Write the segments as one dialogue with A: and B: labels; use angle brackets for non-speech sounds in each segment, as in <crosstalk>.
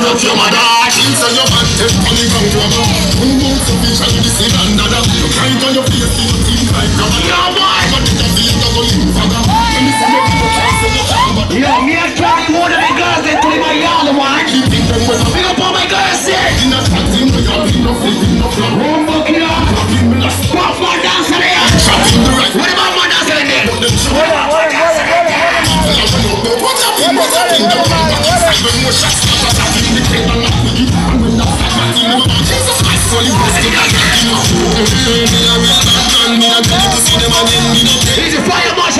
A: rock your mother. She's on your man, take money from mother. Who wants to be shy, this is another. You can't on your face, you think like a man. Yeah, boy. But it's a feel, you go in father And this is your people, can't say you can't
B: Yo, me and Charlie more than the girls they tell my y'all the
A: Ghost, the God, me a real bad man, me a tell you to see them again, me no take
B: He's a fire marshal.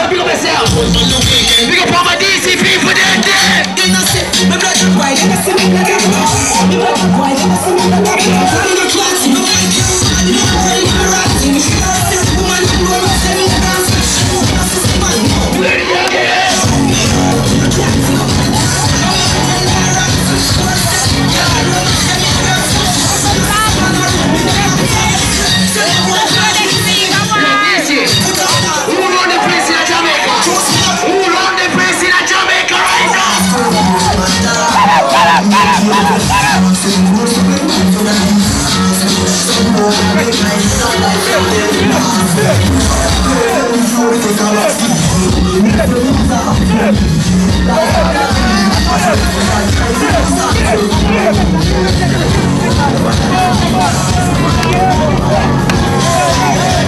B: Young <laughs>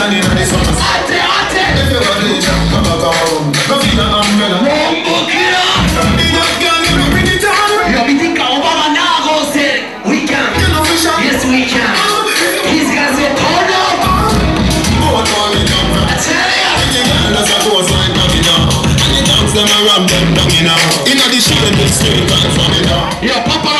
B: Ate, ate. Rumbo killer. Yo, me think Obama now go say we can. Yes, we can. He's gonna say turn up. I tell ya.
A: Inna the shine, they straight and from it now.
B: Yo, paparazzi